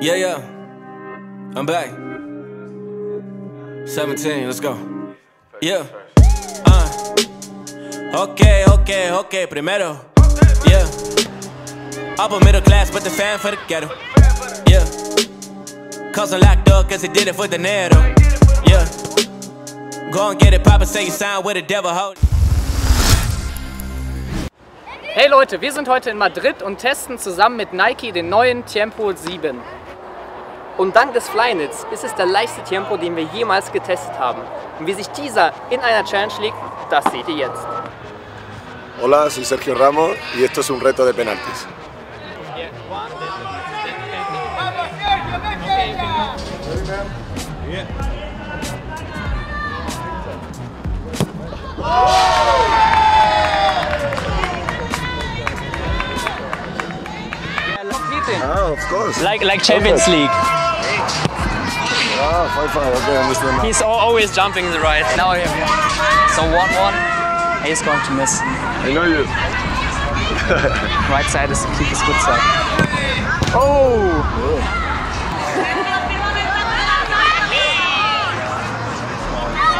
Yeah, yeah. I'm back. 17, let's go. Yeah. Uh. Okay, okay, okay, primero. Yeah. Upper middle class, but the fan for the ghetto. Yeah. Cause I'm locked up, cause he did it for dinero. Yeah. Go and get it, Papa say you signed with the devil, hold. Hey Leute, wir sind heute in Madrid und testen zusammen mit Nike den neuen Tiempo 7. Und dank des Flyknits ist es der leichteste Tempo, den wir jemals getestet haben. Und wie sich dieser in einer Challenge liegt, das seht ihr jetzt. Hola, soy Sergio Ramos y esto es un reto de penaltis. Ah, of course. Like, like Champions Okay. League. Ah, fine, fine. Okay, I understand now. He's always jumping in the right. Now here. So 1-1. He's going to miss. I know you. Right side is keeper's good side. Oh!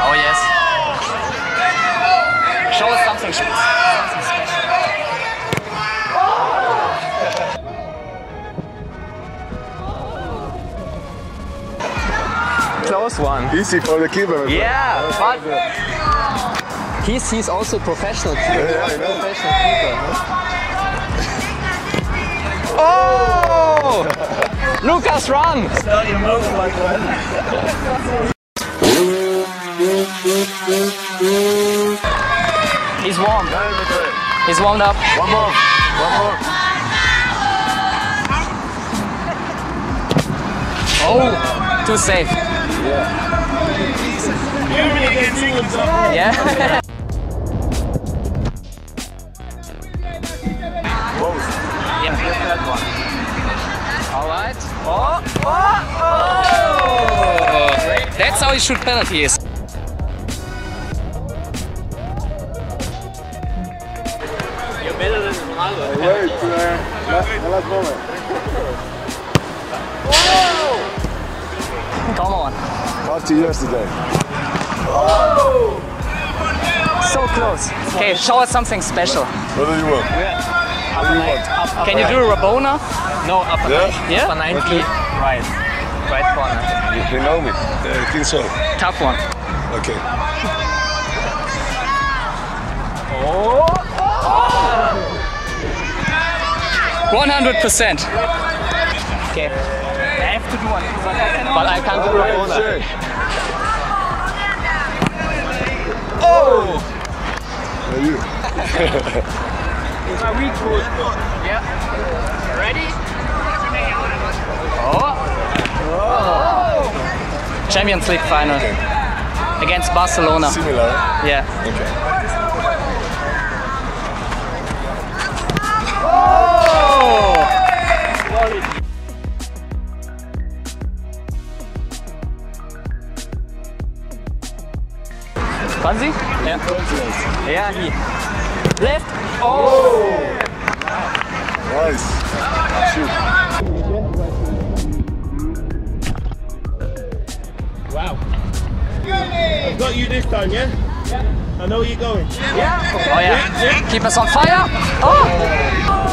Oh yes. Show us something, something Close one. Easy for the keeper. Yeah, but he's he's also professional keeper. Yeah, know. Professional keeper. Oh! Lucas, run! He's warm. He's warmed up. One more. One more. Oh, too safe. Yeah. Yeah, the third one. All right. Oh, oh, oh! That's how you shoot penalties. You're better than Ronaldo. Wait, uh, last, last moment. Party yesterday. So close. Okay, show us something special. What do you want? What do you want? Can you do a Rabona? No, upper Yeah? Yeah? Upper 90. Okay. Right. Right corner. You, you know me. Uh, I think so. Tough one. Okay. Oh! 100%. Okay. To do one. But I can't do. Okay. Oh! Are you? My weak foot. Yeah. Ready? Oh. Champions League final against Barcelona. Similar. Yeah. Okay. Oh. Franzi? Yeah. Yeah, he. Left. Oh! Nice. Shoot. Wow. I've got you this time, yeah? Yeah. I know where you're going. Yeah. Oh, yeah. yeah. Keep us on fire. Oh!